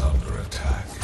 under attack.